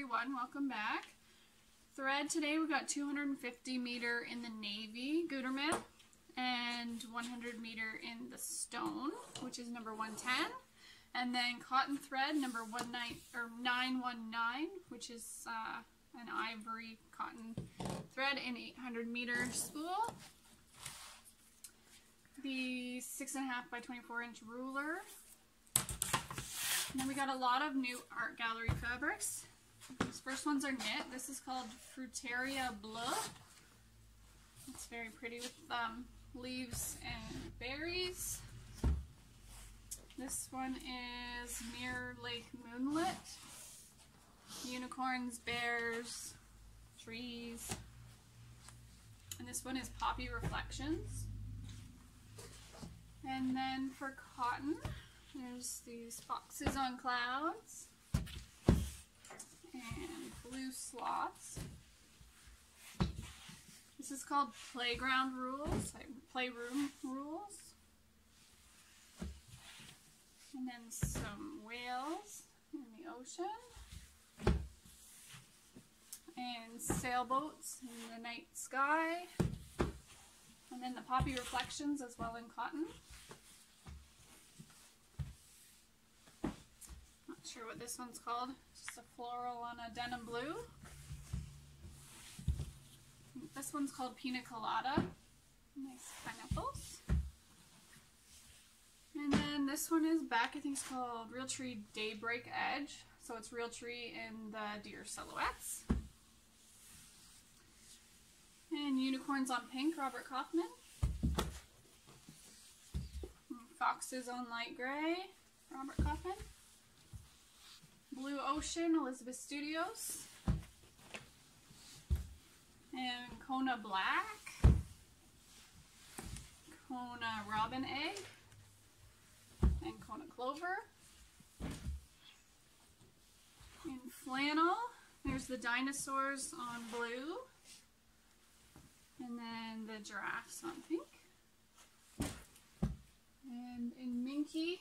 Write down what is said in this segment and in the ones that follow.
everyone, welcome back. Thread today we got 250 meter in the navy Gutermann and 100 meter in the stone, which is number 110. And then cotton thread number 19 or 919, which is uh, an ivory cotton thread in 800 meter spool. The six and a half by 24 inch ruler. And then we got a lot of new art gallery fabrics. These first ones are knit. This is called Fruteria Bleu. It's very pretty with um, leaves and berries. This one is Mirror Lake Moonlit. Unicorns, bears, trees. And this one is Poppy Reflections. And then for cotton, there's these foxes on clouds and blue sloths. This is called playground rules, like playroom rules. And then some whales in the ocean. And sailboats in the night sky. And then the poppy reflections as well in cotton. Sure what this one's called. Just a floral on a denim blue. This one's called Pina Colada. Nice pineapples. And then this one is back, I think it's called Real Tree Daybreak Edge. So it's Real Tree in the deer silhouettes. And Unicorns on Pink, Robert Kaufman. Foxes on Light Gray, Robert Kaufman. Ocean, Elizabeth Studios. And Kona Black. Kona Robin Egg. And Kona Clover. In flannel, there's the dinosaurs on blue. And then the giraffes on pink. And in Minky,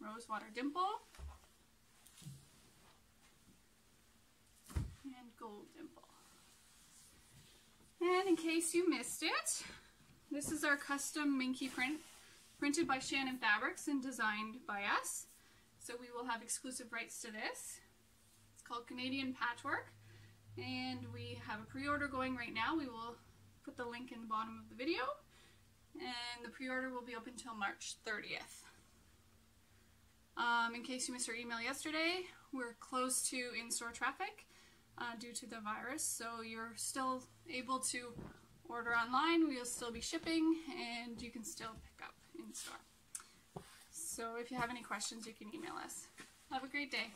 Rosewater Dimple. And Gold Dimple. And in case you missed it, this is our custom Minky print, printed by Shannon Fabrics and designed by us. So we will have exclusive rights to this. It's called Canadian Patchwork. And we have a pre-order going right now. We will put the link in the bottom of the video. And the pre-order will be open until March 30th. Um, in case you missed our email yesterday, we're close to in-store traffic uh, due to the virus, so you're still able to order online. We'll still be shipping, and you can still pick up in store. So if you have any questions, you can email us. Have a great day.